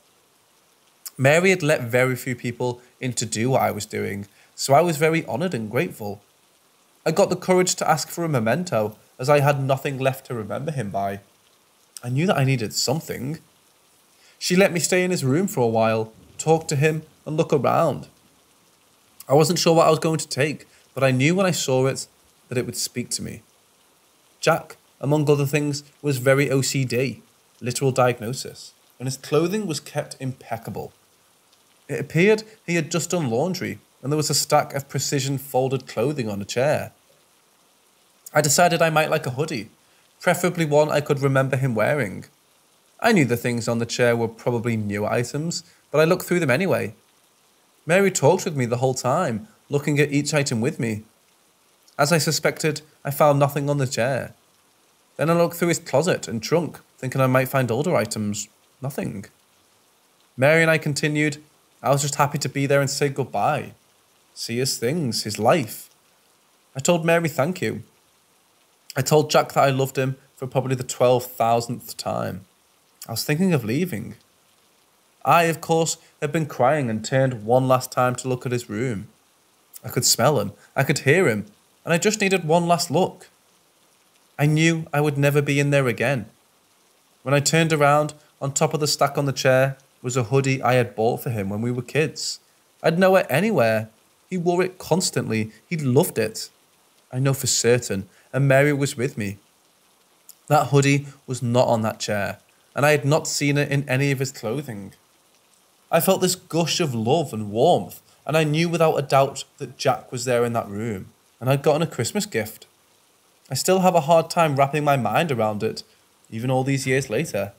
Mary had let very few people in to do what I was doing, so I was very honoured and grateful. I got the courage to ask for a memento, as I had nothing left to remember him by. I knew that I needed something. She let me stay in his room for a while, talk to him, and look around. I wasn't sure what I was going to take, but I knew when I saw it that it would speak to me. Jack, among other things, was very OCD, literal diagnosis, and his clothing was kept impeccable. It appeared he had just done laundry and there was a stack of precision folded clothing on a chair. I decided I might like a hoodie, preferably one I could remember him wearing. I knew the things on the chair were probably new items, but I looked through them anyway. Mary talked with me the whole time, looking at each item with me. As I suspected, I found nothing on the chair. Then I looked through his closet and trunk, thinking I might find older items. Nothing. Mary and I continued. I was just happy to be there and say goodbye see his things, his life. I told Mary thank you. I told Jack that I loved him for probably the 12,000th time. I was thinking of leaving. I, of course, had been crying and turned one last time to look at his room. I could smell him, I could hear him, and I just needed one last look. I knew I would never be in there again. When I turned around, on top of the stack on the chair was a hoodie I had bought for him when we were kids. I'd know it anywhere, he wore it constantly. He loved it. I know for certain, and Mary was with me. That hoodie was not on that chair, and I had not seen it in any of his clothing. I felt this gush of love and warmth, and I knew without a doubt that Jack was there in that room, and I'd gotten a Christmas gift. I still have a hard time wrapping my mind around it, even all these years later.